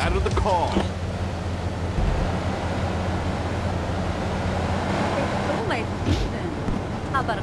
out of the car. How about